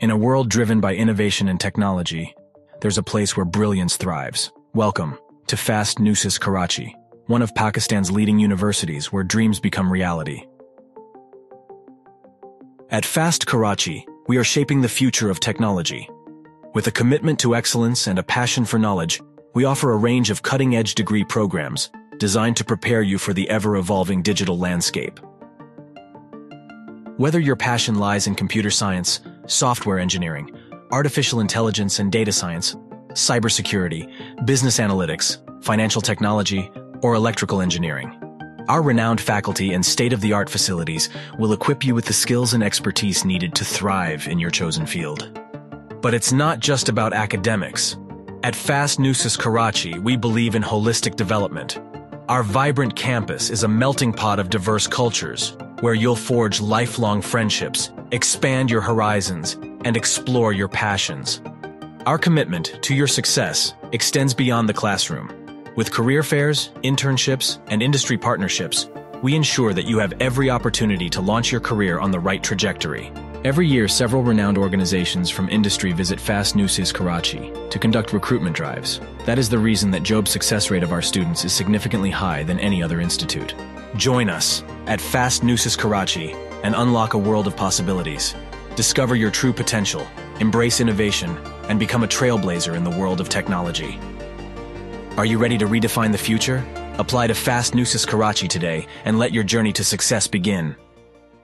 In a world driven by innovation and technology, there's a place where brilliance thrives. Welcome to Fast NUCES Karachi, one of Pakistan's leading universities where dreams become reality. At Fast Karachi, we are shaping the future of technology. With a commitment to excellence and a passion for knowledge, we offer a range of cutting-edge degree programs designed to prepare you for the ever-evolving digital landscape. Whether your passion lies in computer science, software engineering, artificial intelligence and data science, cybersecurity, business analytics, financial technology, or electrical engineering, our renowned faculty and state-of-the-art facilities will equip you with the skills and expertise needed to thrive in your chosen field. But it's not just about academics. At Fast NUCES Karachi, we believe in holistic development. Our vibrant campus is a melting pot of diverse cultures, where you'll forge lifelong friendships, expand your horizons, and explore your passions. Our commitment to your success extends beyond the classroom. With career fairs, internships, and industry partnerships, we ensure that you have every opportunity to launch your career on the right trajectory. Every year, several renowned organizations from industry visit Fast NUCES Karachi to conduct recruitment drives. That is the reason that Job's success rate of our students is significantly high than any other institute. Join us at Fast NUCES Karachi and unlock a world of possibilities. Discover your true potential, embrace innovation, and become a trailblazer in the world of technology. Are you ready to redefine the future? Apply to Fast NUCES Karachi today and let your journey to success begin.